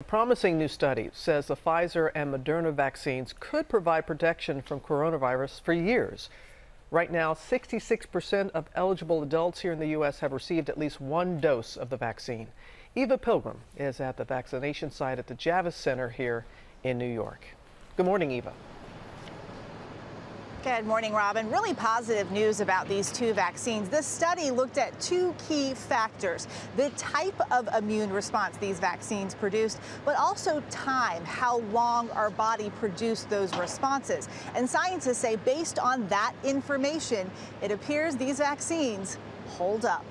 A promising new study says the Pfizer and Moderna vaccines could provide protection from coronavirus for years. Right now, 66% of eligible adults here in the U.S. have received at least one dose of the vaccine. Eva Pilgrim is at the vaccination site at the Javits Center here in New York. Good morning, Eva. Good morning, Robin. Really positive news about these two vaccines. This study looked at two key factors the type of immune response these vaccines produced, but also time, how long our body produced those responses. And scientists say, based on that information, it appears these vaccines hold up.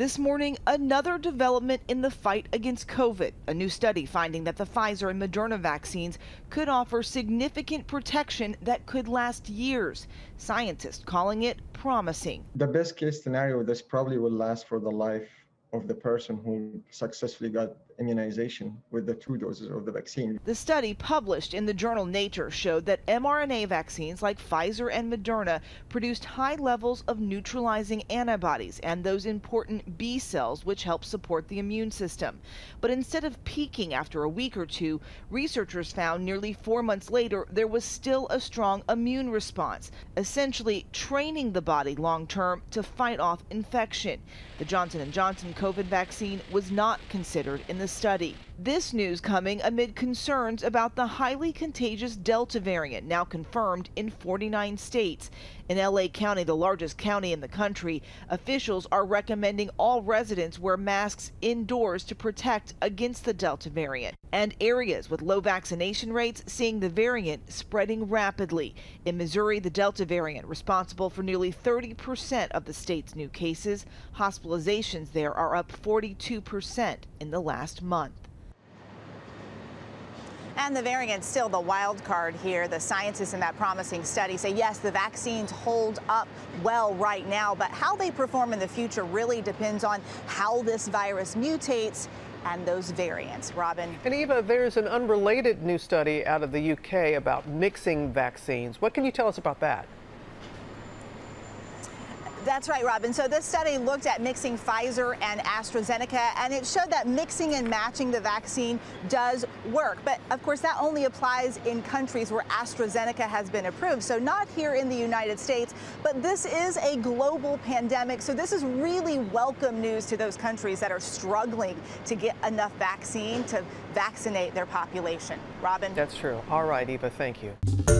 This morning, another development in the fight against COVID. A new study finding that the Pfizer and Moderna vaccines could offer significant protection that could last years. Scientists calling it promising. The best case scenario, this probably will last for the life of the person who successfully got immunization with the two doses of the vaccine. The study published in the journal Nature showed that mRNA vaccines like Pfizer and Moderna produced high levels of neutralizing antibodies and those important B cells which help support the immune system. But instead of peaking after a week or two, researchers found nearly four months later there was still a strong immune response, essentially training the body long term to fight off infection. The Johnson & Johnson COVID vaccine was not considered in the study. This news coming amid concerns about the highly contagious Delta variant now confirmed in 49 states. In LA County, the largest county in the country, officials are recommending all residents wear masks indoors to protect against the Delta variant. And areas with low vaccination rates seeing the variant spreading rapidly. In Missouri, the Delta variant responsible for nearly 30% of the state's new cases. Hospitalizations there are up 42% in the last month. And the variant's still the wild card here. The scientists in that promising study say, yes, the vaccines hold up well right now, but how they perform in the future really depends on how this virus mutates and those variants. Robin. And Eva, there's an unrelated new study out of the UK about mixing vaccines. What can you tell us about that? That's right, Robin. So this study looked at mixing Pfizer and AstraZeneca, and it showed that mixing and matching the vaccine does work. But of course, that only applies in countries where AstraZeneca has been approved. So not here in the United States, but this is a global pandemic. So this is really welcome news to those countries that are struggling to get enough vaccine to vaccinate their population. Robin? That's true. All right, Eva, thank you.